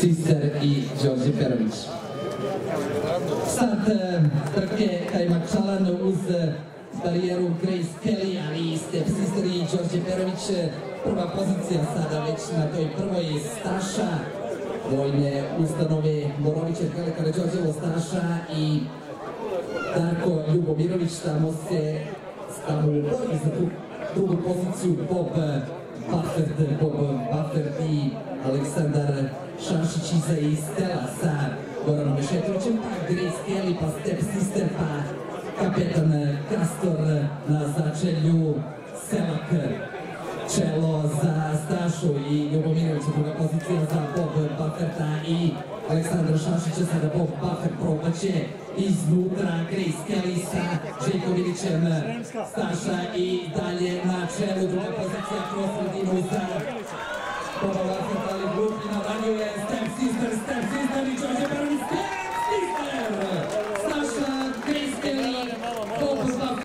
Sister i Đorđe Perović. Start eh, trke Kajmak Čalan uz barijeru Grace Kelly, ali i Step Sister i Đorđe Perović. Prva pozicija sada već na toj prvoj Staša, vojne ustanove Borovića, Kalekara Đorđevo Staša i Darko Ljubomirović, tamo se tamo za tu drugu poziciju Bob Buffett, Bob Buffett i Aleksandar Šašić iza i Stela sa Goranom Bešetovićem, pa Grace Kelly, pa Step Sister, pa kapetan Kastor na začelju Selak. Čelo za Stašu i Ljubomirovića, druga pozicija za Bob Bufferta i Aleksandra Šašića, sada Bob Buffett probaće iznutra. Grace Kelly sa Željkovićem Staša i dalje na čelu, druga pozicija kroz sredinu za Boba